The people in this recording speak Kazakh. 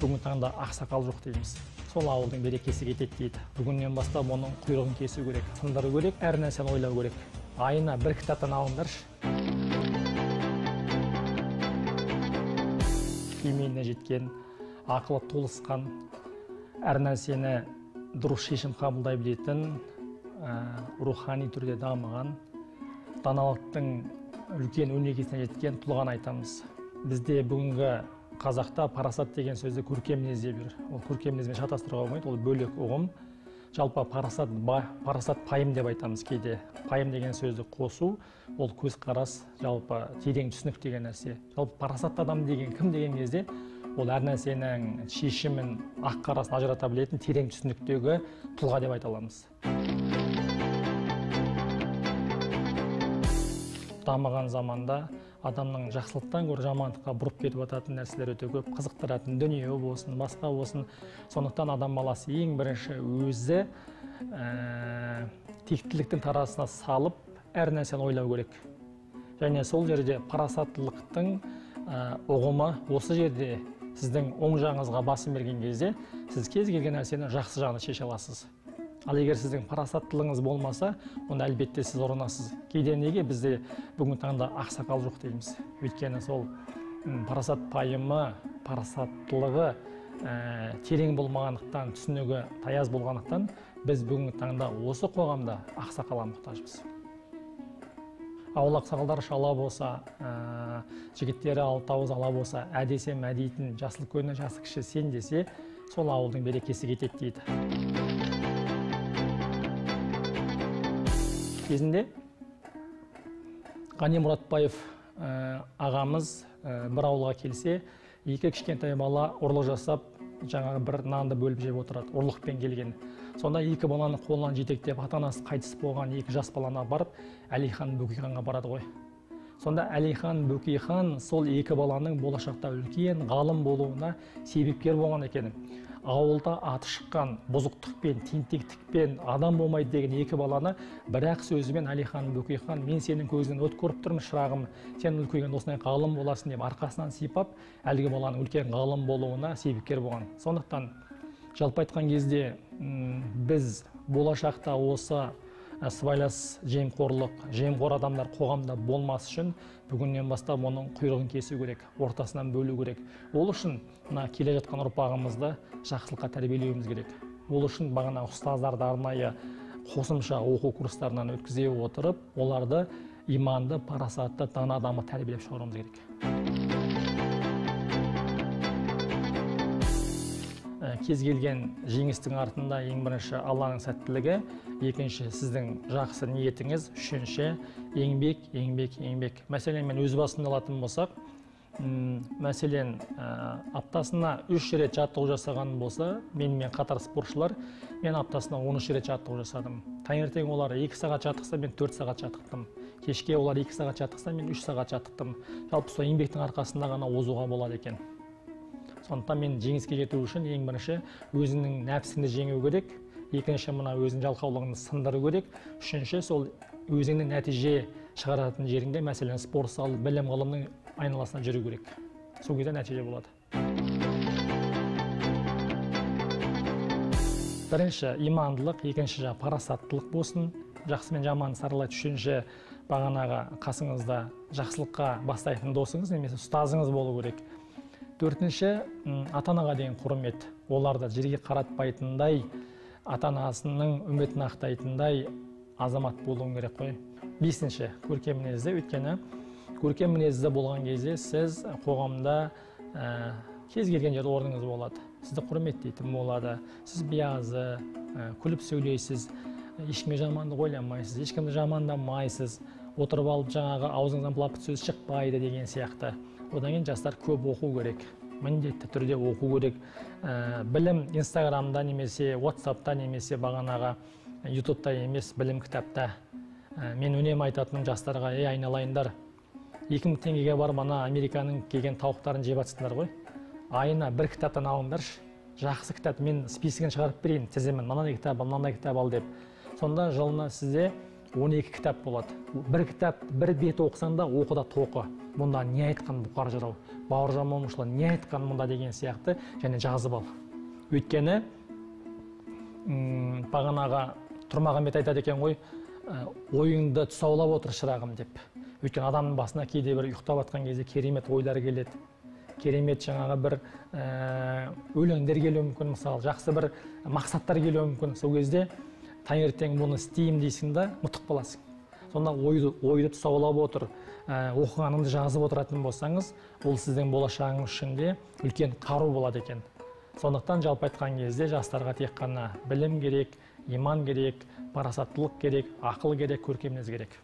бүгінгі таңда ақсақал жоқ дейміз. Сол ауылдың берекесі кетеді дейді. Бүгіннен бастап оның құйрығын кесу керек сындыру керек әр нәрсені ойлау керек. Айына бір кітаптан алыңдаршы. Кемеліне жеткен ақылы толысқан әр нәрсені дұрыс шешім қабылдай білетін ә, рухани түрде дамыған даналықтың үлкен өнегесіне жеткен тұлғаны айтамыз. Бізде бүгінгі қазақта парасат деген сөзді көркем мінез деп ол көркем мінезбен шатастыруға болмайды ол бөлек ұғым. Жалпы парасат ба, парасат пайым деп айтамыз кейде. Пайым деген сөзді қосу ол көзқарас жалпы терең түсінік деген нәрсе. Жалпы парасатты адам деген кім деген кезде ол әр нәрсенің шешімін ақ қарасын ажырата білетін терең түсініктегі тұлға деп айта аламыз. Дамыған заманда адамның жақсылықтан гөрі жамандыққа бұрып кетіп жататын нәрселер өте көп қызықтыратын дүние болсын басқа болсын. Сондықтан адам баласы ең бірінші өзі ә, тектіліктің тарасына салып әр нәрсені ойлау керек. Және сол жерде парасаттылықтың ә, ұғымы осы жерде сіздің оң жағыңызға басым берген кезде сіз кез келген нәрсені жақсы жағына шеше аласыз. Ал егер сіздің парасаттылығыңыз болмаса онда әлбетте сіз ұрынасыз кейде неге? Бізде бүгінгі таңда ақсақал жоқ дейміз. Өйткені сол парасат пайымы парасаттылығы ә, терең болмағандықтан түсінігі таяз болғандықтан біз бүгінгі таңда осы қоғамда ақсақалға мұқтажбыз. Ауыл ақсақалдары шала болса ә, жігіттері ауыз ала болса ә десем ә дейтін жасы үлкені жасы кіші сен десе сол ауылдың берекесі кетеді дейді. Кезінде ғани мұратбаев ә, ағамыз ә, бір ауылға келсе екі кішкентай бала ұрлық жасап жаңағы бір нанды бөліп жеп отырады ұрлықпен келген. Сонда екі баланы қолынан жетектеп ата анасы қайтыс болған екі жас баланы барып әлихан бөкейханға барады ғой. Сонда әлихан бөкейхан сол екі баланың болашақта үлкен ғалым болуына себепкер болған екен. Ауылда аты шыққан бұзықтықпен тентектікпен адам болмайды деген екі баланы бір ақ сөзімен әлихан бөкейхан мен сенің көзіңнен от көріп тұрмын шырағым сен үлкейгенде осындай ғалым боласың деп арқасынан сипап әлгі баланың үлкен ғалым болуына себепкер болған. Сондықтан жалпы айтқан кезде біз болашақта осы сыбайлас жемқорлық жемқор адамдар қоғамда болмас үшін бүгіннен бастап оның құйрығын кесу керек ортасынан бөлу керек. Ол үшін мына келе жатқан ұрпағымызды жақсылыққа тәрбиелеуіміз керек. Ол үшін бағана ұстаздарды арнайы қосымша оқу курстарынан өткізе отырып оларды иманды парасатты дана адамға тәрбиелеп шығаруымыз керек. Кез келген жеңістің артында ең бірінші алланың сәттілігі екінші сіздің жақсы ниетіңіз үшінші еңбек еңбек еңбек. Мәселен мен өз басымды алатын болсақ мәселен аптасына үш рет жаттығу жасаған болса менімен қатар спортшылар мен аптасына он үш рет жаттығу жасадым. Таңертең олар екі сағат жаттықса мен төрт сағат жаттықтым. Кешке олар екі сағат жаттықса мен үш сағат жаттықтым. Жалпы сол еңбектің арқасында ғана озуға болады екен. Сондықтан мен жеңіске жету үшін ең бірінші өзіңнің нәпсіңді жеңу керек. Екінші мына өзіңнің жалқаулығыңды сындыру керек. Үшінші сол өзіңнің нәтиже шығаратын жеріңде мәселен спорт зал білім ғылымның айналасында жүру керек. Сол кезде нәтиже болады. Бірінші имандылық екінші жаңағы парасаттылық болсын. Жақсы мен жаманды саралайды. Үшінші бағанағы қасыңызда жақсылыққа бастайтын досыңыз немесе ұстазыңыз болу керек. Төртінші ата анаға деген құрмет. Оларды жерге қаратпайтындай ата анасының үмітін ақтайтындай азамат болуың керек қой. Бесінші көркем мінезді. Өйткені көркем мінезді болған кезде сіз қоғамда ә, кез келген жерде орныңыз болады. Сізді құрметтейтін болады. Сіз биязы ә, күліп сөйлейсіз ешкімге жамандық ойламайсыз ешкімді жамандамайсыз отырып алып жаңағы аузыңыздан былапыт сөз шықпайды деген сияқты. Одан кейін жастар көп оқу керек міндетті түрде оқу керек ә, білім инстаграмда немесе ватсапта немесе бағанағы ютубта емес білім кітапта. Ә, мен үнемі айтатыным жастарға ей айналайындар екі мың теңгеге барып ана американың келген тауықтарын жеп жатсыңдар ғой. Айына бір кітаптан алыңдаршы. Жақсы кітап мен списогін шығарып берейін тізімін мынандай кітап мынандай кітап ал деп. Сонда жылына сізде 12 кітап болады. Бір кітап бір бет оқысаң да оқы да тоқы. Мұнда не айтқан бұқар жырау? Бауыржан момышұлы не айтқан мұнда деген сияқты және жазып ал. Өйткені бағанағы тұрмағанбет айтады екен ғой ә, ойыңды тұсаулап отыр шырағым деп. Өйткені адамның басына кейде бір ұйықтап жатқан кезде керемет ойлар келеді. Керемет жаңағы бір ә, өлеңдер келуі мүмкін мысалы жақсы бір мақсаттар келуі мүмкін. Сол кезде таңертең бұны істеймін дейсің да ұмытып қаласың сонда ойды, ойды тұсаулап отыр ә, оқығаныңды жазып отыратын болсаңыз ол сіздің болашағыңыз үшін де үлкен қару болады екен. Сондықтан жалпы айтқан кезде жастарға тек қана білім керек иман керек парасаттылық керек ақыл керек көркем мінез керек.